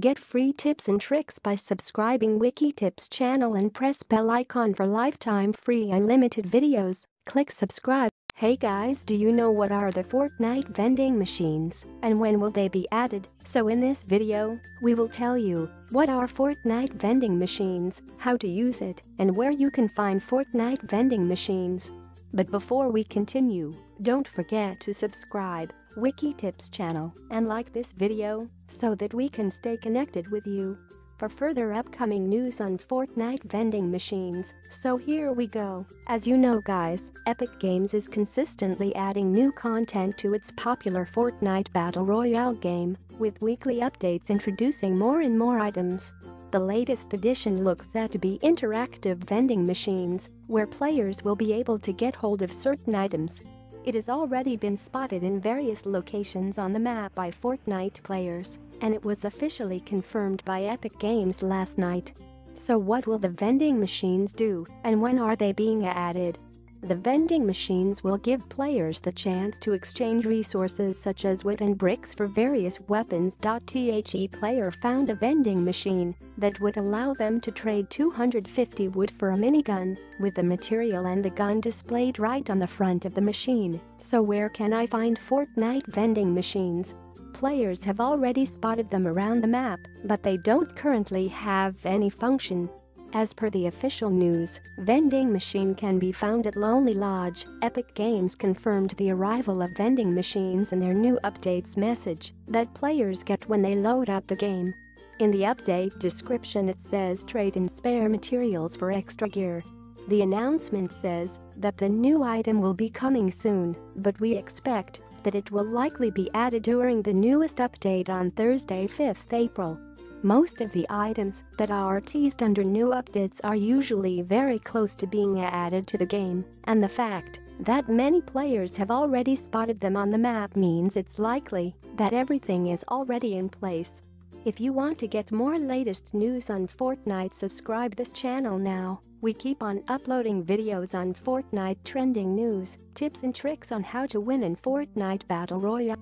Get free tips and tricks by subscribing WikiTips channel and press bell icon for lifetime free unlimited videos. Click subscribe. Hey guys do you know what are the Fortnite vending machines and when will they be added? So in this video, we will tell you what are Fortnite vending machines, how to use it, and where you can find Fortnite vending machines. But before we continue, don't forget to subscribe WikiTips channel and like this video so that we can stay connected with you for further upcoming news on Fortnite vending machines, so here we go. As you know guys, Epic Games is consistently adding new content to its popular Fortnite Battle Royale game, with weekly updates introducing more and more items. The latest addition looks set to be interactive vending machines, where players will be able to get hold of certain items it has already been spotted in various locations on the map by Fortnite players, and it was officially confirmed by Epic Games last night. So what will the vending machines do, and when are they being added? The vending machines will give players the chance to exchange resources such as wood and bricks for various weapons. The player found a vending machine that would allow them to trade 250 wood for a minigun, with the material and the gun displayed right on the front of the machine. So where can I find Fortnite vending machines? Players have already spotted them around the map, but they don't currently have any function. As per the official news, vending machine can be found at Lonely Lodge. Epic Games confirmed the arrival of vending machines in their new updates message that players get when they load up the game. In the update description it says trade in spare materials for extra gear. The announcement says that the new item will be coming soon, but we expect that it will likely be added during the newest update on Thursday 5th April. Most of the items that are teased under new updates are usually very close to being added to the game, and the fact that many players have already spotted them on the map means it's likely that everything is already in place. If you want to get more latest news on Fortnite subscribe this channel now. We keep on uploading videos on Fortnite trending news, tips and tricks on how to win in Fortnite Battle Royale.